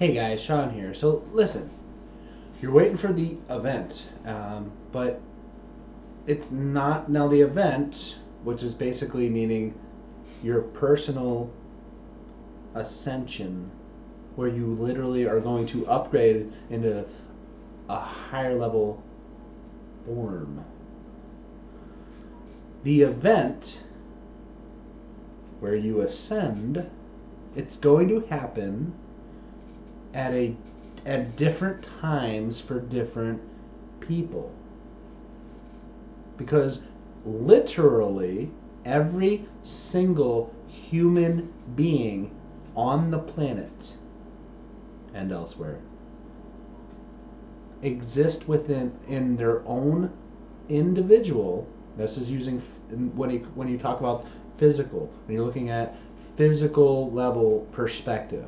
Hey guys, Shawn here. So listen, you're waiting for the event, um, but it's not now the event, which is basically meaning your personal ascension, where you literally are going to upgrade into a higher level form. The event where you ascend, it's going to happen at a at different times for different people. Because literally every single human being on the planet and elsewhere exist within in their own individual this is using when you when you talk about physical when you're looking at physical level perspective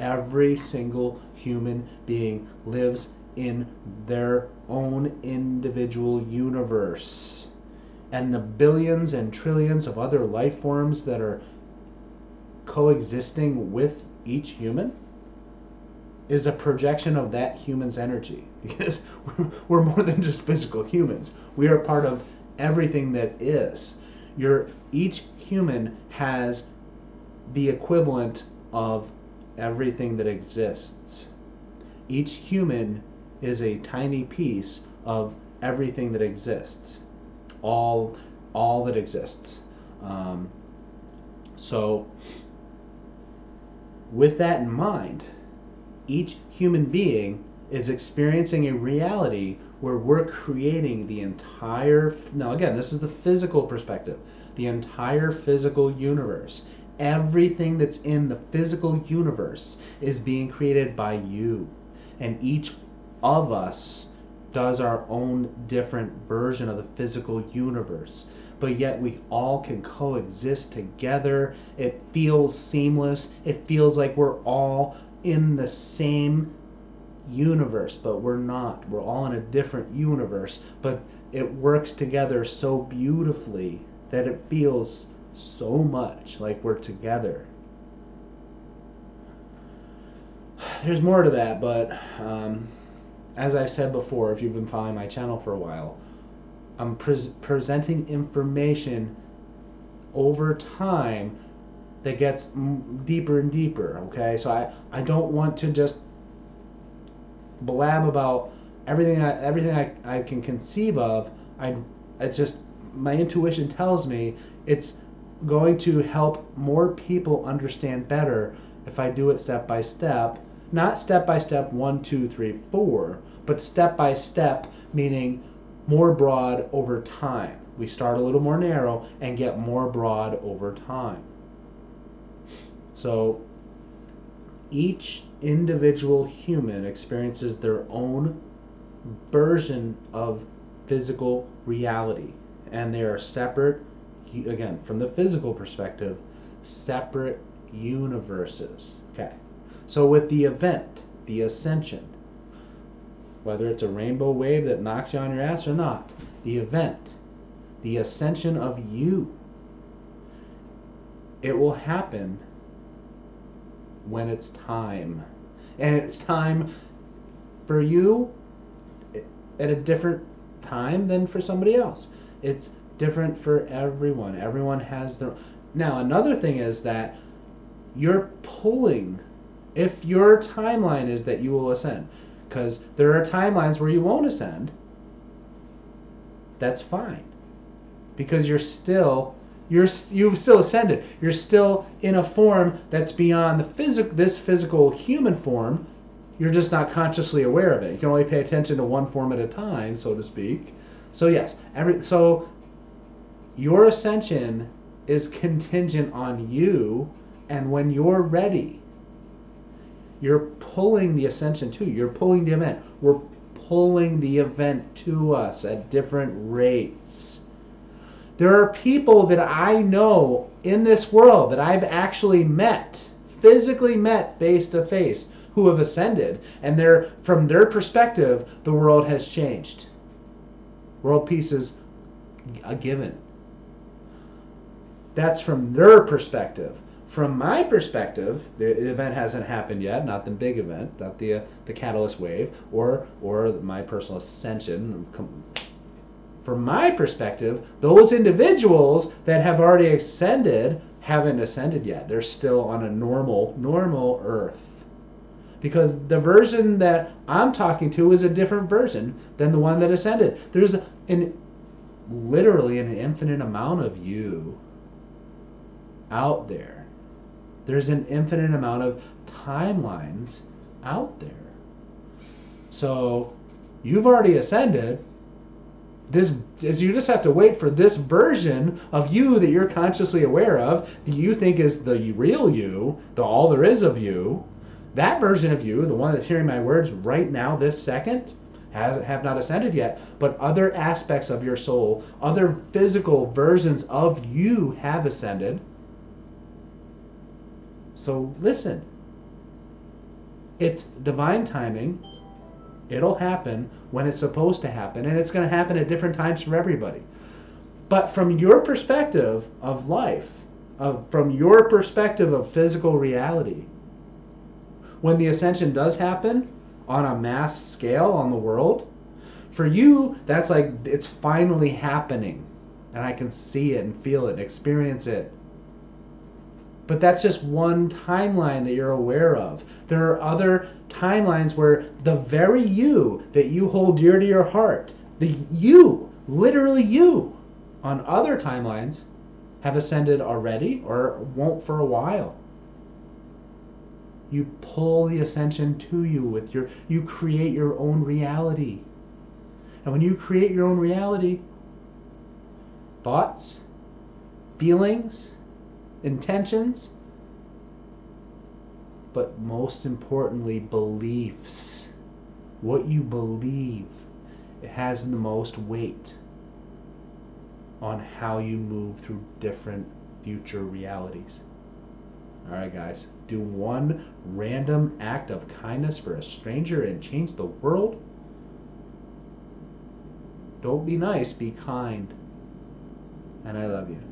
every single human being lives in their own individual universe. And the billions and trillions of other life forms that are coexisting with each human is a projection of that human's energy. Because we're, more than just physical humans. We are part of everything that is. Your each human has the equivalent of everything that exists. Each human is a tiny piece of everything that exists. All all that exists. Um, so with that in mind each human being is experiencing a reality where we're creating the entire now again this is the physical perspective the entire physical universe everything that's in the physical universe is being created by you. And each of us does our own different version of the physical universe. But yet we all can coexist together. It feels seamless. It feels like we're all in the same universe, but we're not. We're all in a different universe, but it works together so beautifully that it feels so much like we're together. There's more to that, but um, as I've said before, if you've been following my channel for a while, I'm pre- presenting information over time that gets deeper and deeper. Okay, so I I don't want to just blab about everything I everything I, I can conceive of. I it's just my intuition tells me it's going to help more people understand better if I do it step by step. Not step by step one, two, three, four, but step by step, meaning more broad over time. We start a little more narrow and get more broad over time. So each individual human experiences their own version of physical reality. And they are separate, again, from the physical perspective, separate universes. Okay. So with the event, the ascension, whether it's a rainbow wave that knocks you on your ass or not, the event, the ascension of you, it will happen when it's time. And it's time for you at a different time than for somebody else. It's different for everyone. Everyone has their. Now, another thing is that you're pulling, if your timeline is that you will ascend, because there are timelines where you won't ascend, that's fine. Because you're still you're you've still ascended. You're still in a form that's beyond the physical this physical human form. You're just not consciously aware of it. You can only pay attention to one form at a time, so to speak. So yes, every so your ascension is contingent on you and when you're ready. You're pulling the ascension to you. You're pulling the event. We're pulling the event to us at different rates there are people that I know in this world that I've actually met, physically met face to face, who have ascended, and they're from their perspective, the world has changed. World peace is a given. That's from their perspective. from my perspective, the event hasn't happened yet, not the big event, not the uh, the catalyst wave, or or my personal ascension. From my perspective, those individuals that have already ascended haven't ascended yet. They're still on a normal normal Earth. Because the version that I'm talking to is a different version than the one that ascended. There's an literally an infinite amount of you out there there's an infinite amount of timelines out there. So you've already ascended. This is you just have to wait for this version of you that you're consciously aware of, that you think is the real you, the all there is of you. That version of you, the one that's hearing my words right now, this second, has have not ascended yet, but other aspects of your soul, other physical versions of you have ascended so listen. It's divine timing. It'll happen when it's supposed to happen, and it's going to happen at different times for everybody. But from your perspective of life, of, from your perspective of physical reality, when the ascension does happen on a mass scale on the world, for you, that's like it's finally happening. And I can see it and feel it and experience it but that's just one timeline that you're aware of. There are other timelines where the very you that you hold dear to your heart, the you, literally you, on other timelines have ascended already or won't for a while. You pull the ascension to you with your, you create your own reality. And when you create your own reality, thoughts, feelings, intentions, but most importantly, beliefs. What you believe it has the most weight on how you move through different future realities. All right, guys, do one random act of kindness for a stranger and change the world. Don't be nice, be kind. And I love you.